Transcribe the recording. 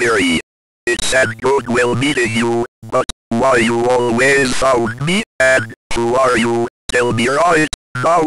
theory. It said good will be to you, but why you always found me, and who are you, tell me right now.